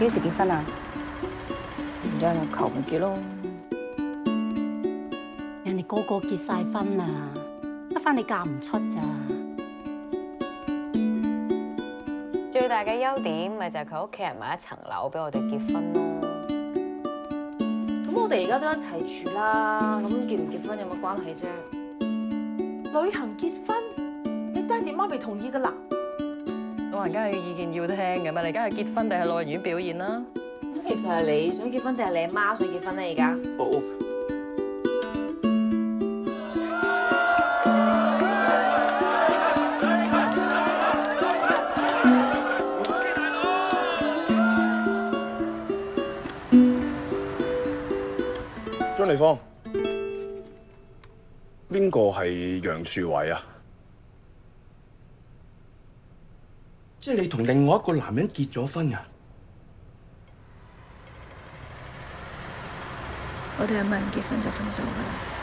幾時結婚啊？而家就求咪結咯。人哋個個結晒婚啦，得翻你嫁唔出咋？最大嘅優點咪就係佢屋企人買一層樓俾我哋結婚咯。咁我哋而家都一齊住啦，咁結唔結婚有乜關係啫？旅行結婚，你爹哋媽咪同意噶啦？老人家嘅意見要聽嘅嘛？你而家係結婚定係老人院表演啦？咁其實係你想結婚定係你阿媽想結婚咧？而家張利芳，邊個係楊樹偉啊？即係你同另外一個男人結咗婚啊？我哋係咪唔結婚就分手㗎啦？